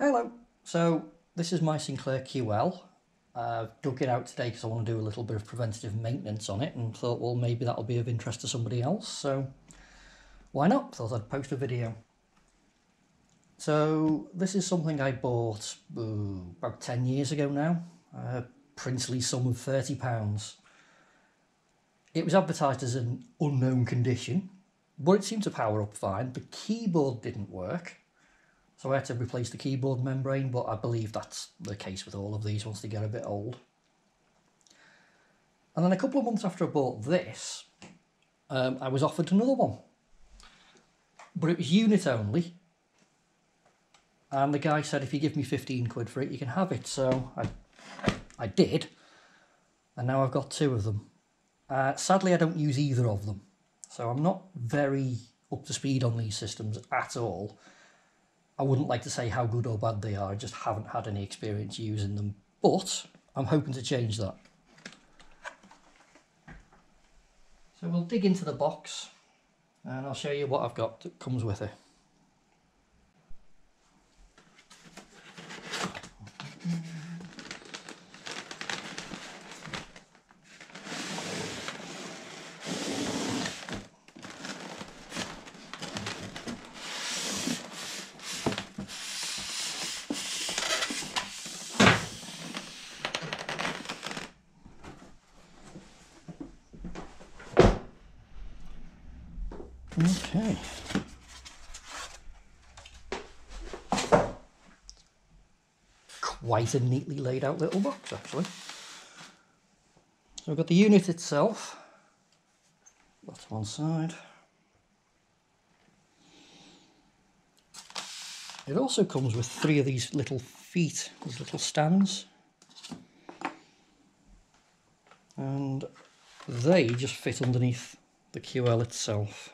Hello. So this is my Sinclair QL. I've dug it out today because I want to do a little bit of preventative maintenance on it and thought, well, maybe that'll be of interest to somebody else. So why not? Thought I'd post a video. So this is something I bought ooh, about 10 years ago now. A princely sum of £30. It was advertised as an unknown condition, but it seemed to power up fine. The keyboard didn't work so I had to replace the keyboard membrane, but I believe that's the case with all of these once they get a bit old. And then a couple of months after I bought this, um, I was offered another one. But it was unit only. And the guy said, if you give me 15 quid for it, you can have it. So I, I did. And now I've got two of them. Uh, sadly, I don't use either of them. So I'm not very up to speed on these systems at all. I wouldn't like to say how good or bad they are, I just haven't had any experience using them. But I'm hoping to change that. So we'll dig into the box and I'll show you what I've got that comes with it. Okay. Quite a neatly laid out little box actually. So we've got the unit itself, that's one side. It also comes with three of these little feet, these little stands. And they just fit underneath the QL itself.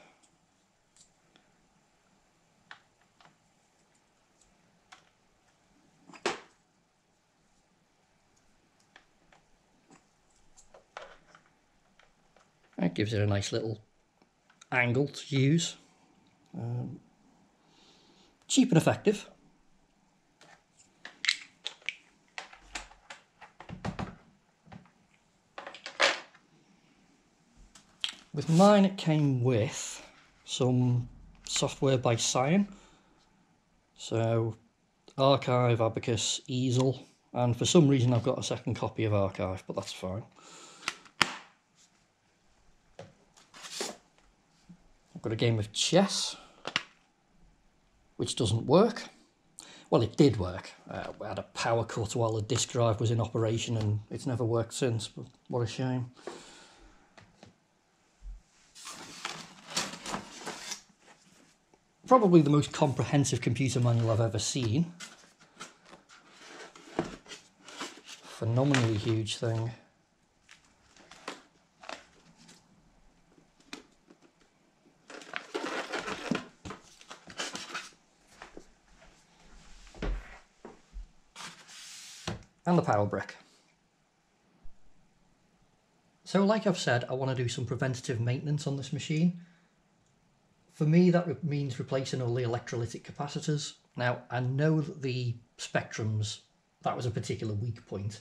That gives it a nice little angle to use. Um, cheap and effective. With mine it came with some software by Psion. So Archive, Abacus, Easel, and for some reason I've got a second copy of Archive, but that's fine. Got a game of chess, which doesn't work. Well, it did work. Uh, we had a power cut while the disk drive was in operation and it's never worked since, but what a shame. Probably the most comprehensive computer manual I've ever seen. Phenomenally huge thing. And the power brick. So like I've said, I want to do some preventative maintenance on this machine. For me, that means replacing all the electrolytic capacitors. Now, I know that the Spectrums, that was a particular weak point.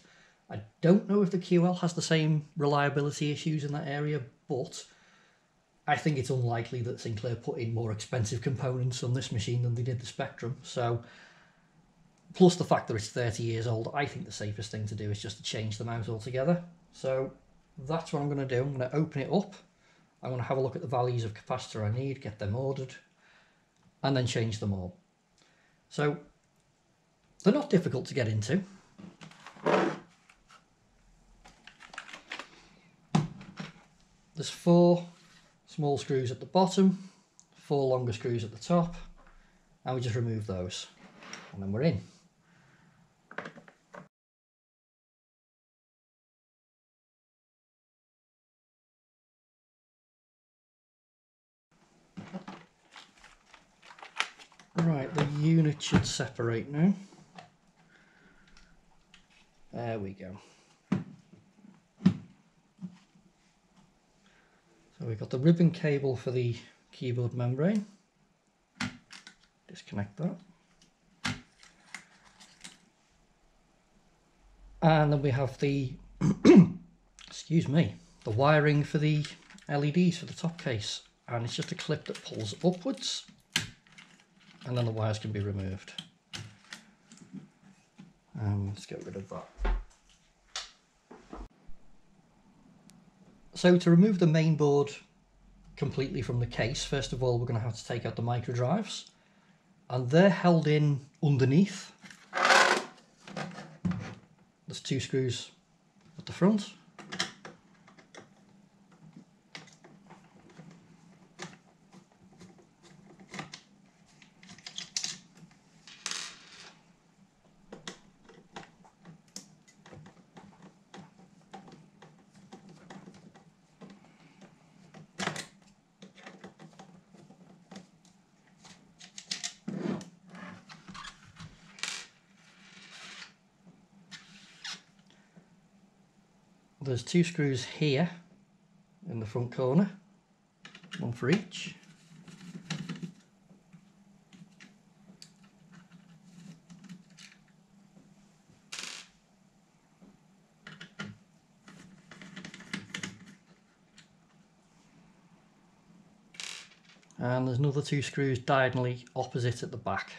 I don't know if the QL has the same reliability issues in that area, but I think it's unlikely that Sinclair put in more expensive components on this machine than they did the Spectrum. So plus the fact that it's 30 years old, I think the safest thing to do is just to change them out altogether. So that's what I'm going to do. I'm going to open it up. I'm going to have a look at the values of capacitor I need, get them ordered, and then change them all. So they're not difficult to get into. There's four small screws at the bottom, four longer screws at the top, and we just remove those, and then we're in. Right, the unit should separate now. There we go. So we've got the ribbon cable for the keyboard membrane. Disconnect that. And then we have the, excuse me, the wiring for the LEDs for the top case. And it's just a clip that pulls upwards and then the wires can be removed. Um, let's get rid of that. So to remove the main board completely from the case, first of all, we're going to have to take out the micro drives and they're held in underneath. There's two screws at the front. There's two screws here in the front corner, one for each. And there's another two screws diagonally opposite at the back.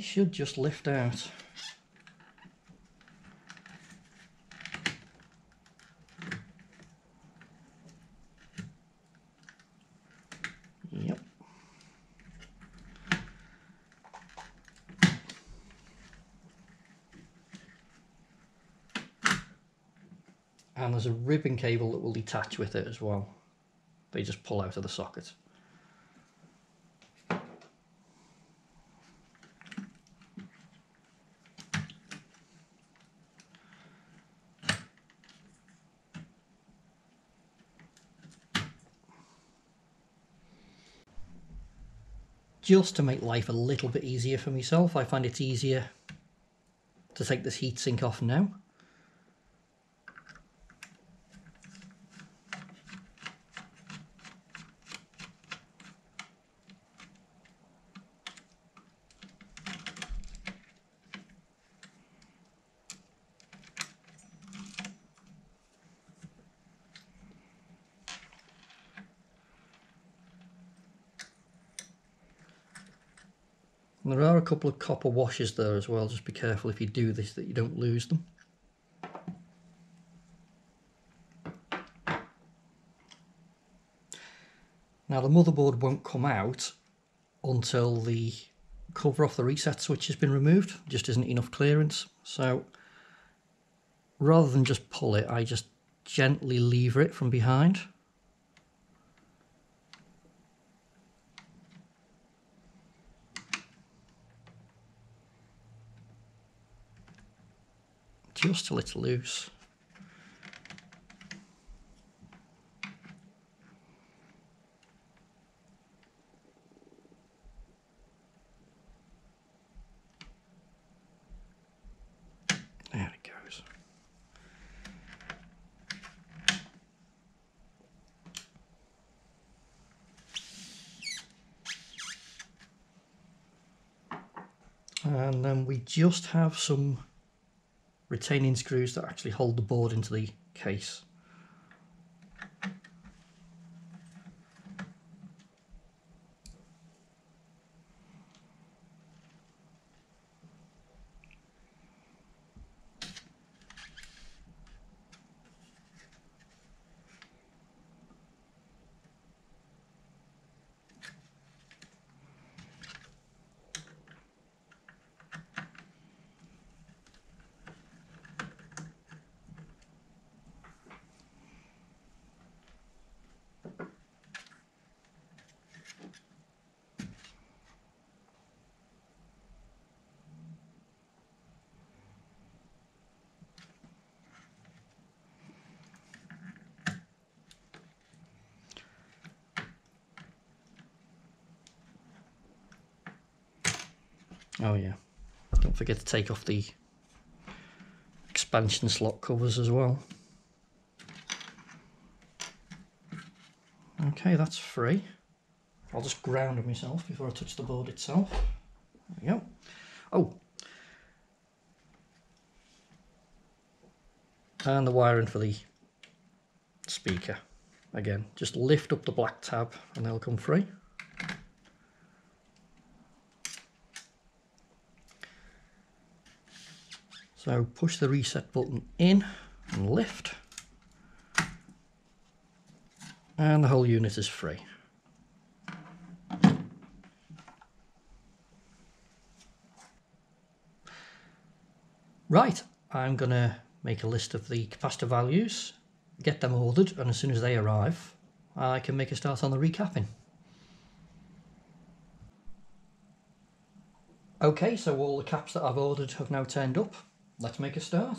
Should just lift out. Yep. And there's a ribbon cable that will detach with it as well. They just pull out of the socket. Just to make life a little bit easier for myself, I find it's easier to take this heatsink off now. And there are a couple of copper washers there as well, just be careful if you do this that you don't lose them. Now the motherboard won't come out until the cover off the reset switch has been removed, just isn't enough clearance. So rather than just pull it, I just gently lever it from behind. Just a little loose. There it goes. And then we just have some retaining screws that actually hold the board into the case. Oh yeah. Don't forget to take off the expansion slot covers as well. Okay, that's free. I'll just ground myself before I touch the board itself. There we go. Oh. And the wiring for the speaker. Again, just lift up the black tab and they'll come free. So push the reset button in and lift. And the whole unit is free. Right, I'm going to make a list of the capacitor values, get them ordered, and as soon as they arrive, I can make a start on the recapping. Okay, so all the caps that I've ordered have now turned up. Let's make a start.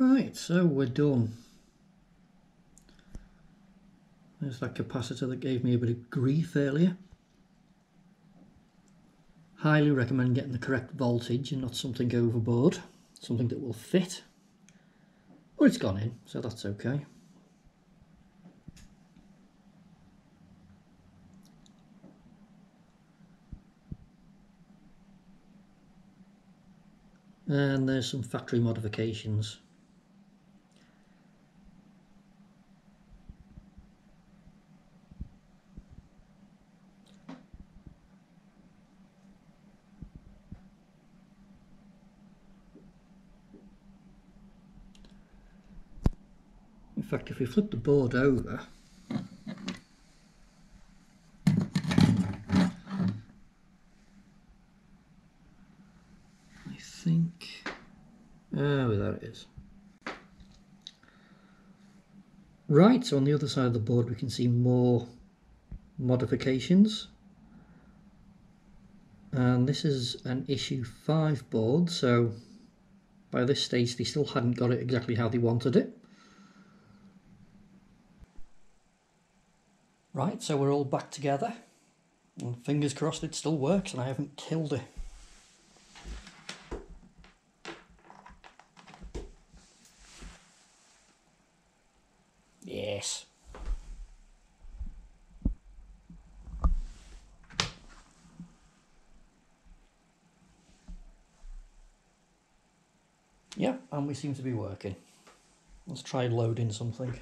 Right, so we're done. There's that capacitor that gave me a bit of grief earlier. Highly recommend getting the correct voltage and not something overboard, something that will fit. But it's gone in, so that's okay. And there's some factory modifications. Fact, if we flip the board over, I think, oh, there it is. Right, so on the other side of the board we can see more modifications. And this is an issue 5 board, so by this stage they still hadn't got it exactly how they wanted it. Right, so we're all back together. And fingers crossed it still works and I haven't killed it. Yes. Yeah, and we seem to be working. Let's try loading something.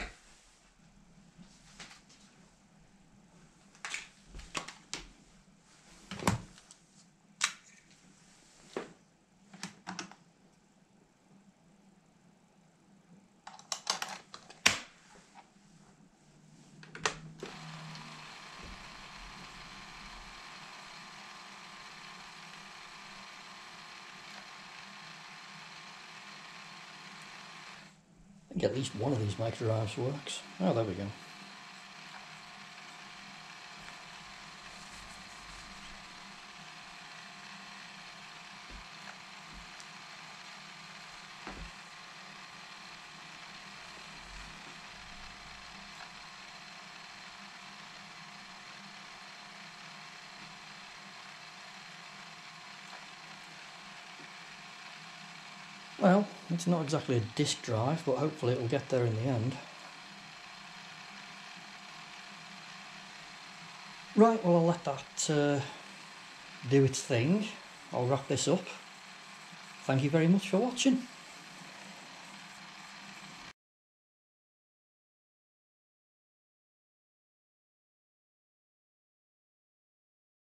Think at least one of these micro drives works. Oh, there we go. Well, it's not exactly a disk drive, but hopefully it'll get there in the end. Right, well I'll let that uh, do its thing. I'll wrap this up. Thank you very much for watching.